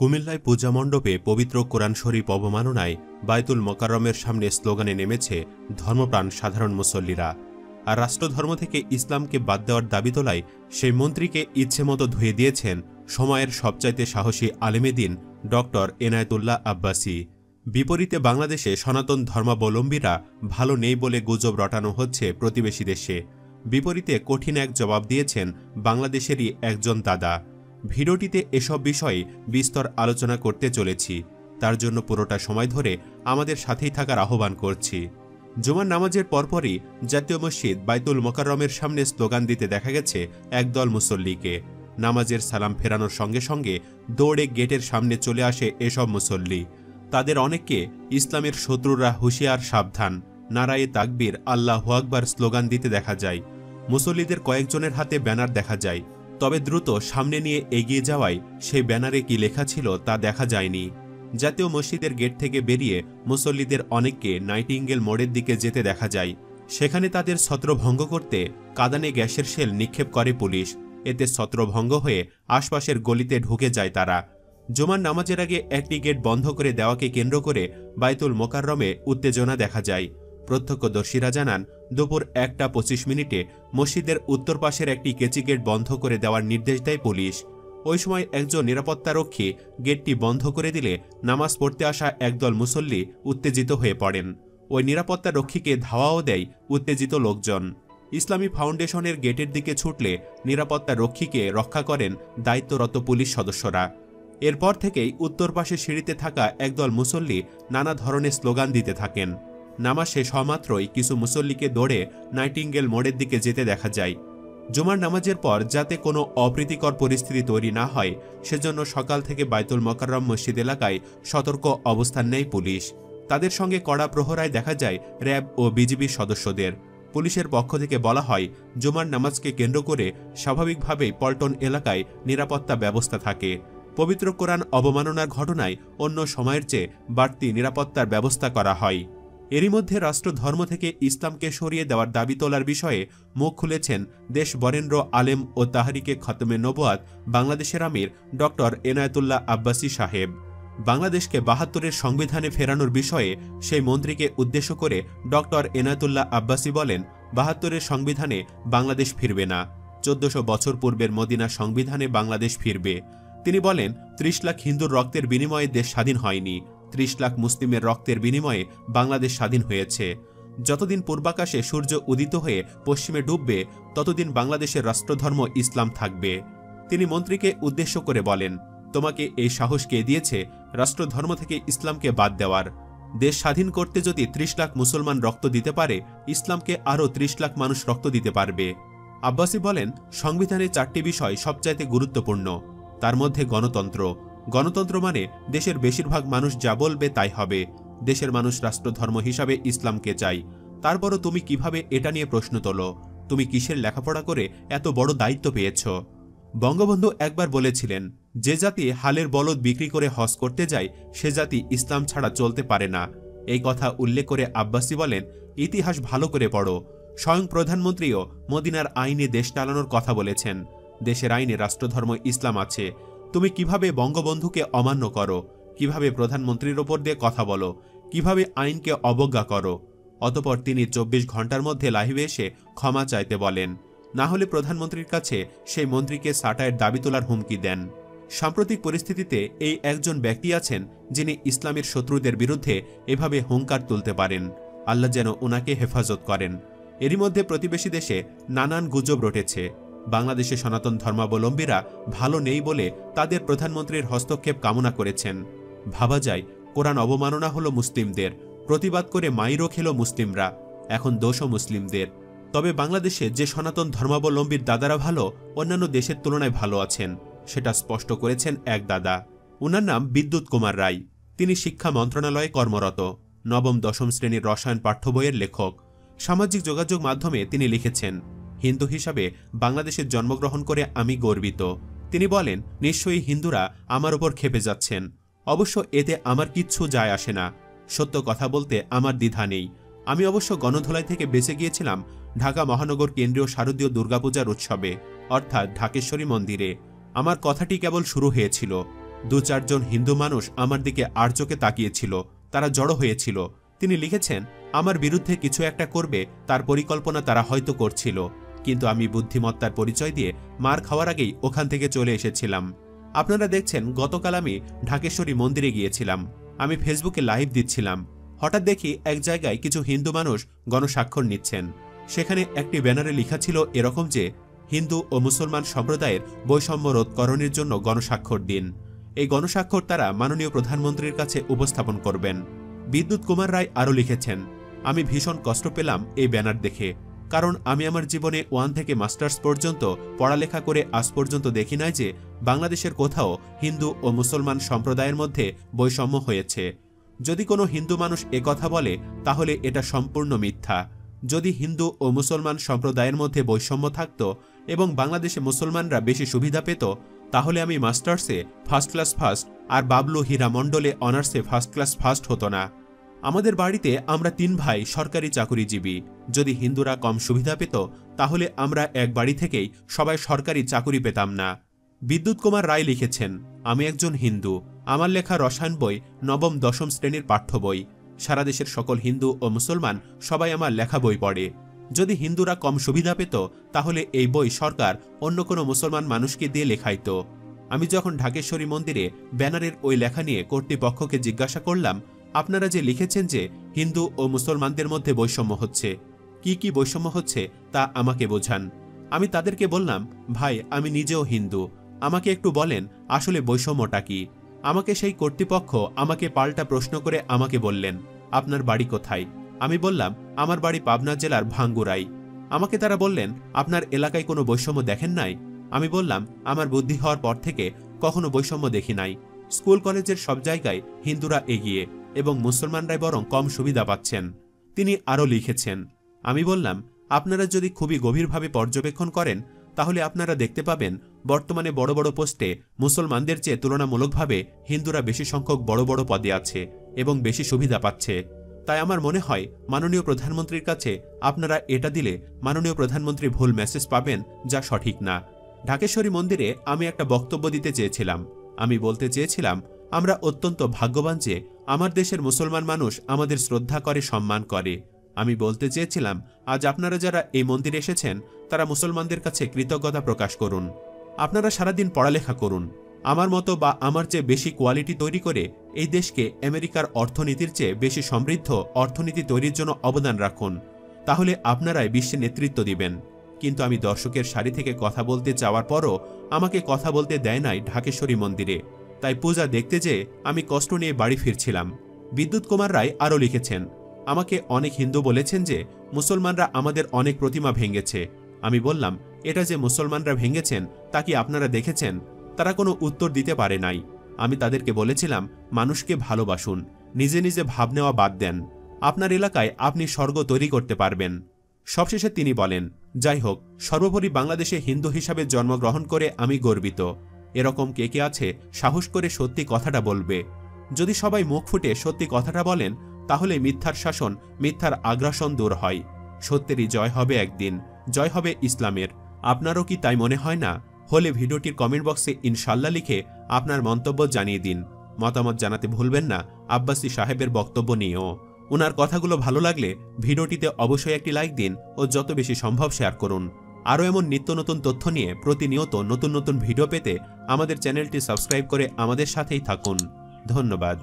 কুমিল্লায় পূজা মণ্ডপে পবিত্র কোরআন শরীফ অবমাননায় বায়তুল মোকাররমের সামনে স্লোগানে নেমেছে ধর্মপ্রাণ সাধারণ মুসল্লিরা। আর রাষ্ট্রধর্ম থেকে ইসলামকে বাদ দেওয়ার দাবি তোলায় সেই মন্ত্রীকে ইচ্ছেমতো ধুয়ে দিয়েছেন সময়ের সবচাইতে সাহসী আলেমেদিন ডক্টর এনায়েতুল্লাহ আব্বাসী। বিপরীতে বাংলাদেশে সনাতন ধর্মাবলম্বীরা ভালো নেই বলে গুজব রটানো হচ্ছে প্রতিবেশী দেশে। বিপরীতে কঠিন এক জবাব দিয়েছেন বাংলাদেশেরই একজন দাদা। ভিডিওটিতে এসব বিষয়ে বিস্তর আলোচনা করতে চলেছি। তার জন্য পুরোটা সময় ধরে আমাদের সাথেই থাকার আহ্বান করছি। জুমার নামাজের পরপরই জাতীয় মসজিদ বাইতুল মোকাররমের সামনে স্লোগান দিতে দেখা গেছে একদল মুসল্লিকে। নামাজের সালাম ফেরানোর সঙ্গে সঙ্গে দৌড়ে গেটের সামনে চলে আসে এসব মুসল্লি। তাদের অনেককে ইসলামের শত্রুরা হুঁশিয়ার, সাবধান। নারায়ে তাকবীর, আল্লাহ আকবার স্লোগান দিতে দেখা যায়। মুসল্লিদের কয়েকজনের হাতে ব্যানার দেখা যায়। তবে দ্রুত সামনে নিয়ে এগিয়ে যাওয়ায় সেই ব্যানারে কি লেখা ছিল তা দেখা যায়নি। জাতীয় মসজিদের গেট থেকে বেরিয়ে মুসল্লিদের অনেককে নাইটিঙ্গেল মোড়ের দিকে যেতে দেখা যায়। সেখানে তাদের ছত্রভঙ্গ করতে কাদানে গ্যাসের শেল নিক্ষেপ করে পুলিশ। এতে ছত্রভঙ্গ হয়ে আশপাশের গলিতে ঢুকে যায় তারা। জুমার নামাজের আগে একটি গেট বন্ধ করে দেওয়াকে কেন্দ্র করে বাইতুল মোকাররমে উত্তেজনা দেখা যায়। প্রত্যক্ষদর্শীরা জানান, দুপুর একটা পঁচিশ মিনিটে মসজিদের উত্তর পাশের একটি কেচি গেট বন্ধ করে দেওয়ার নির্দেশ দেয় পুলিশ। ওই সময় একজন নিরাপত্তারক্ষী গেটটি বন্ধ করে দিলে নামাজ পড়তে আসা একদল মুসল্লি উত্তেজিত হয়ে পড়েন। ওই নিরাপত্তা রক্ষীকে ধাওয়াও দেয় উত্তেজিত লোকজন। ইসলামী ফাউন্ডেশনের গেটের দিকে ছুটলে নিরাপত্তা রক্ষীকে রক্ষা করেন দায়িত্বরত পুলিশ সদস্যরা। এরপর থেকেই উত্তর পাশে সিঁড়িতে থাকা একদল মুসল্লি নানা ধরনের স্লোগান দিতে থাকেন। নামাজ শেষ হওয়া মাত্রই কিছু মুসল্লিকে দৌড়ে নাইটিঙ্গেল মোড়ের দিকে যেতে দেখা যায়। জুমার নামাজের পর যাতে কোনো অপ্রীতিকর পরিস্থিতি তৈরি না হয়, সেজন্য সকাল থেকে বাইতুল মকাররম মসজিদ এলাকায় সতর্ক অবস্থান নেয় পুলিশ। তাদের সঙ্গে কড়া প্রহরায় দেখা যায় র্যাব ও বিজিবির সদস্যদের। পুলিশের পক্ষ থেকে বলা হয়, জুমার নামাজকে কেন্দ্র করে স্বাভাবিকভাবেই পল্টন এলাকায় নিরাপত্তা ব্যবস্থা থাকে। পবিত্র কোরআন অবমাননার ঘটনায় অন্য সময়ের চেয়ে বাড়তি নিরাপত্তার ব্যবস্থা করা হয়। এরই মধ্যে রাষ্ট্রধর্ম থেকে ইসলামকে সরিয়ে দেওয়ার দাবি তোলার বিষয়ে মুখ খুলেছেন দেশ বরেন্দ্র আলেম ও তাহারিকে খতমে নবোয়াত বাংলাদেশের আমির ডক্টর এনায়তুল্লাহ আব্বাসী সাহেব। বাংলাদেশকে বাহাত্তরের সংবিধানে ফেরানোর বিষয়ে সেই মন্ত্রীকে উদ্দেশ্য করে ডক্টর এনায়তুল্লাহ আব্বাসী বলেন, বাহাত্তরের সংবিধানে বাংলাদেশ ফিরবে না। চোদ্দশো বছর পূর্বের মদিনা সংবিধানে বাংলাদেশ ফিরবে। তিনি বলেন, ত্রিশ লাখ হিন্দুর রক্তের বিনিময়ে দেশ স্বাধীন হয়নি। ত্রিশ লাখ মুসলিমের রক্তের বিনিময়ে বাংলাদেশ স্বাধীন হয়েছে। যতদিন পূর্বাকাশে সূর্য উদিত হয়ে পশ্চিমে ডুববে, ততদিন বাংলাদেশের রাষ্ট্রধর্ম ইসলাম থাকবে। তিনি মন্ত্রীকে উদ্দেশ্য করে বলেন, তোমাকে এই সাহস কে দিয়েছে? রাষ্ট্রধর্ম থেকে ইসলামকে বাদ দেওয়ার। দেশ স্বাধীন করতে যদি ত্রিশ লাখ মুসলমান রক্ত দিতে পারে, ইসলামকে আরও ত্রিশ লাখ মানুষ রক্ত দিতে পারবে। আব্বাসী বলেন, সংবিধানে চারটি বিষয় সবচাইতে গুরুত্বপূর্ণ। তার মধ্যে গণতন্ত্র। গণতন্ত্র মানে দেশের বেশিরভাগ মানুষ যা বলবে তাই হবে। দেশের মানুষ রাষ্ট্রধর্ম হিসাবে ইসলামকে চাই তারপরও তুমি কীভাবে এটা নিয়ে প্রশ্ন তোলো? তুমি কিসের লেখাপড়া করে এত বড় দায়িত্ব পেয়েছ? বঙ্গবন্ধু একবার বলেছিলেন, যে জাতি হালের বলদ বিক্রি করে হজ করতে যায়, সে জাতি ইসলাম ছাড়া চলতে পারে না। এই কথা উল্লেখ করে আব্বাসী বলেন, ইতিহাস ভালো করে পড়ো। স্বয়ং প্রধানমন্ত্রীও মদিনার আইনে দেশ চালানোর কথা বলেছেন। দেশের আইনে রাষ্ট্রধর্ম ইসলাম আছে। তুমি কীভাবে বঙ্গবন্ধুকে অমান্য করো? কীভাবে প্রধানমন্ত্রীর ওপর দিয়ে কথা বলো? কীভাবে আইনকে অবজ্ঞা করো? অতপর তিনি চব্বিশ ঘণ্টার মধ্যে লাইভে এসে ক্ষমা চাইতে বলেন। না হলে প্রধানমন্ত্রীর কাছে সেই মন্ত্রীকে সাটায়ের দাবি তোলার হুমকি দেন। সাম্প্রতিক পরিস্থিতিতে এই একজন ব্যক্তি আছেন যিনি ইসলামের শত্রুদের বিরুদ্ধে এভাবে হুঙ্কার তুলতে পারেন। আল্লাহ যেন ওনাকে হেফাজত করেন। এরই মধ্যে প্রতিবেশী দেশে নানান গুজব রটেছে। বাংলাদেশে সনাতন ধর্মাবলম্বীরা ভালো নেই বলে তাদের প্রধানমন্ত্রীর হস্তক্ষেপ কামনা করেছেন। ভাবা যায়, কোরআন অবমাননা হলো মুসলিমদের, প্রতিবাদ করে মাইরও খেল মুসলিমরা, এখন দোষও মুসলিমদের। তবে বাংলাদেশে যে সনাতন ধর্মাবলম্বীর দাদারা ভালো, অন্যান্য দেশের তুলনায় ভালো আছেন, সেটা স্পষ্ট করেছেন এক দাদা। উনার নাম বিদ্যুৎ কুমার রায়। তিনি শিক্ষা মন্ত্রণালয়ে কর্মরত। নবম দশম শ্রেণির রসায়ন পাঠ্য বইয়ের লেখক। সামাজিক যোগাযোগ মাধ্যমে তিনি লিখেছেন হিন্দু হিসাবে বাংলাদেশে জন্মগ্রহণ করে আমি গর্বিত। তিনি বলেন, নিশ্চয়ই হিন্দুরা আমার ওপর খেপে যাচ্ছেন। অবশ্য এতে আমার কিচ্ছু যায় আসে না। সত্য কথা বলতে আমার দ্বিধা নেই। আমি অবশ্য গণধোলাই থেকে বেঁচে গিয়েছিলাম ঢাকা মহানগর কেন্দ্রীয় শারদীয় দুর্গাপূজার উৎসবে, অর্থাৎ ঢাকেশ্বরী মন্দিরে। আমার কথাটি কেবল শুরু হয়েছিল। দু চারজন হিন্দু মানুষ আমার দিকে আর চোখে তাকিয়েছিল। তারা জড়ো হয়েছিল। তিনি লিখেছেন, আমার বিরুদ্ধে কিছু একটা করবে তার পরিকল্পনা তারা হয়তো করছিল। কিন্তু আমি বুদ্ধিমত্তার পরিচয় দিয়ে মার খাওয়ার আগেই ওখান থেকে চলে এসেছিলাম। আপনারা দেখছেন, গতকাল আমি ঢাকেশ্বরী মন্দিরে গিয়েছিলাম। আমি ফেসবুকে লাইভ দিচ্ছিলাম। হঠাৎ দেখি এক জায়গায় কিছু হিন্দু মানুষ গণস্বাক্ষর নিচ্ছেন। সেখানে একটি ব্যানারে লেখা ছিল এরকম যে, হিন্দু ও মুসলমান সম্প্রদায়ের বৈষম্য রোধকরণের জন্য গণস্বাক্ষর দিন। এই গণস্বাক্ষর তারা মাননীয় প্রধানমন্ত্রীর কাছে উপস্থাপন করবেন। বিদ্যুৎ কুমার রায় আরও লিখেছেন, আমি ভীষণ কষ্ট পেলাম এই ব্যানার দেখে। কারণ আমি আমার জীবনে ওয়ান থেকে মাস্টার্স পর্যন্ত পড়ালেখা করে আজ পর্যন্ত দেখি নাই যে বাংলাদেশের কোথাও হিন্দু ও মুসলমান সম্প্রদায়ের মধ্যে বৈষম্য হয়েছে। যদি কোনো হিন্দু মানুষ কথা বলে, তাহলে এটা সম্পূর্ণ মিথ্যা। যদি হিন্দু ও মুসলমান সম্প্রদায়ের মধ্যে বৈষম্য থাকত এবং বাংলাদেশে মুসলমানরা বেশি সুবিধা পেত, তাহলে আমি মাস্টার্সে ফার্স্ট ক্লাস ফার্স্ট আর বাবলু হীরা মণ্ডলে অনার্সে ফার্স্ট ক্লাস ফার্স্ট হতো না। আমাদের বাড়িতে আমরা তিন ভাই সরকারি চাকুরিজীবী। যদি হিন্দুরা কম সুবিধা পেত, তাহলে আমরা এক বাড়ি থেকেই সবাই সরকারি চাকুরি পেতাম না। বিদ্যুৎ কুমার রায় লিখেছেন, আমি একজন হিন্দু। আমার লেখা রসায়ন বই নবম দশম শ্রেণির পাঠ্য বই। সারা দেশের সকল হিন্দু ও মুসলমান সবাই আমার লেখা বই পড়ে। যদি হিন্দুরা কম সুবিধা পেত, তাহলে এই বই সরকার অন্য কোনো মুসলমান মানুষকে দিয়ে লেখাইত। আমি যখন ঢাকেশ্বরী মন্দিরে ব্যানারের ওই লেখা নিয়ে কর্তৃপক্ষকে জিজ্ঞাসা করলাম আপনারা যে লিখেছেন যে হিন্দু ও মুসলমানদের মধ্যে বৈষম্য হচ্ছে, কি কি বৈষম্য হচ্ছে তা আমাকে বোঝান। আমি তাদেরকে বললাম, ভাই, আমি নিজেও হিন্দু। আমাকে একটু বলেন, আসলে বৈষম্যটা কি? আমাকে সেই কর্তৃপক্ষ আমাকে পাল্টা প্রশ্ন করে আমাকে বললেন, আপনার বাড়ি কোথায়? আমি বললাম, আমার বাড়ি পাবনা জেলার ভাঙ্গুরাই। আমাকে তারা বললেন, আপনার এলাকায় কোনো বৈষম্য দেখেন নাই? আমি বললাম, আমার বুদ্ধি হওয়ার পর থেকে কখনো বৈষম্য দেখি নাই। স্কুল, কলেজের সব জায়গায় হিন্দুরা এগিয়ে। এবং মুসলমানরাই বরং কম সুবিধা পাচ্ছেন। তিনি আরও লিখেছেন, আমি বললাম, আপনারা যদি খুবই গভীরভাবে পর্যবেক্ষণ করেন, তাহলে আপনারা দেখতে পাবেন, বর্তমানে বড় বড় পোস্টে মুসলমানদের চেয়ে তুলনামূলকভাবে হিন্দুরা বেশি সংখ্যক বড় বড় পদে আছে এবং বেশি সুবিধা পাচ্ছে। তাই আমার মনে হয়, মাননীয় প্রধানমন্ত্রীর কাছে আপনারা এটা দিলে মাননীয় প্রধানমন্ত্রী ভুল মেসেজ পাবেন যা সঠিক না। ঢাকেশ্বরী মন্দিরে আমি একটা বক্তব্য দিতে চেয়েছিলাম। আমি বলতে চেয়েছিলাম আমরা অত্যন্ত ভাগ্যবান যে আমার দেশের মুসলমান মানুষ আমাদের শ্রদ্ধা করে, সম্মান করে। আমি বলতে চেয়েছিলাম, আজ আপনারা যারা এই মন্দিরে এসেছেন, তারা মুসলমানদের কাছে কৃতজ্ঞতা প্রকাশ করুন। আপনারা সারাদিন পড়ালেখা করুন। আমার মতো বা আমার চেয়ে বেশি কোয়ালিটি তৈরি করে এই দেশকে আমেরিকার অর্থনীতির চেয়ে বেশি সমৃদ্ধ অর্থনীতি তৈরির জন্য অবদান রাখুন। তাহলে আপনারাই বিশ্বে নেতৃত্ব দিবেন। কিন্তু আমি দর্শকের সারি থেকে কথা বলতে চাওয়ার পরও আমাকে কথা বলতে দেয় নাই ঢাকেশ্বরী মন্দিরে। তাই পূজা দেখতে যেয়ে আমি কষ্ট নিয়ে বাড়ি ফিরছিলাম। বিদ্যুৎ কুমার রায় আরও লিখেছেন, আমাকে অনেক হিন্দু বলেছেন যে, মুসলমানরা আমাদের অনেক প্রতিমা ভেঙেছে। আমি বললাম, এটা যে মুসলমানরা ভেঙেছেন, তা কি আপনারা দেখেছেন? তারা কোনো উত্তর দিতে পারে নাই। আমি তাদেরকে বলেছিলাম, মানুষকে ভালোবাসুন, নিজে নিজে ভাব নেওয়া বাদ দেন। আপনার এলাকায় আপনি স্বর্গ তৈরি করতে পারবেন। সবশেষে তিনি বলেন, যাই হোক, সর্বোপরি বাংলাদেশে হিন্দু হিসাবে জন্মগ্রহণ করে আমি গর্বিত। এরকম কে কে আছে, সাহস করে সত্যি কথাটা বলবে। যদি সবাই মুখ ফুটে সত্যি কথাটা বলেন, তাহলে মিথ্যার শাসন, মিথ্যার আগ্রাসন দূর হয়। সত্যেরই জয় হবে একদিন, জয় হবে ইসলামের। আপনারও কি তাই মনে হয় না? হলে ভিডিওটির কমেন্ট বক্সে ইনশাল্লাহ লিখে আপনার মন্তব্য জানিয়ে দিন। মতামত জানাতে ভুলবেন না, আব্বাসী সাহেবের বক্তব্য নিয়েও। ওনার কথাগুলো ভালো লাগলে ভিডিওটিতে অবশ্যই একটি লাইক দিন ও যত বেশি সম্ভব শেয়ার করুন। আরও এমন নিত্য নতুন তথ্য নিয়ে প্রতিনিয়ত নতুন নতুন ভিডিও পেতে আমাদের চ্যানেলটি সাবস্ক্রাইব করে আমাদের সাথেই থাকুন। ধন্যবাদ।